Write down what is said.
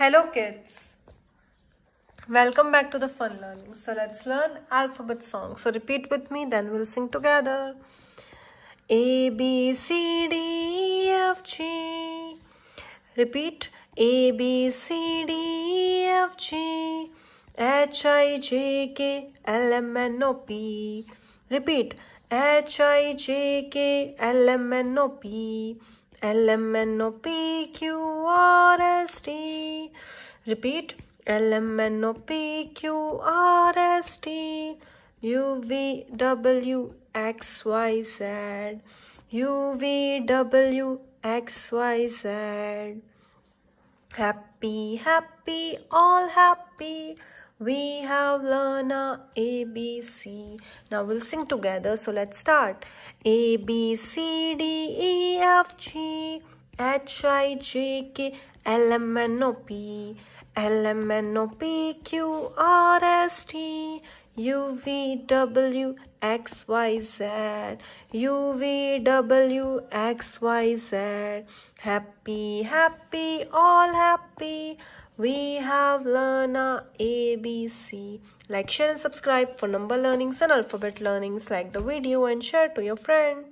Hello kids. Welcome back to the fun learning. So let's learn alphabet song. So repeat with me then we'll sing together. A B C D E F G. Repeat A B C D E F G H I J K L M N O P. Repeat H I J K L M N O P. L M N O P Q R S T. Repeat L M N O P Q R S T. U V W X Y Z. U V W X Y Z. Happy, happy, all happy. We have learned a ABC. Now we'll sing together. So let's start. A B C D E F G H I J K L M N O P L M N O P Q R S T U V W X Y Z U V W X Y Z Happy, happy, all happy. We have learned our ABC. Like, share and subscribe for number learnings and alphabet learnings. Like the video and share to your friend.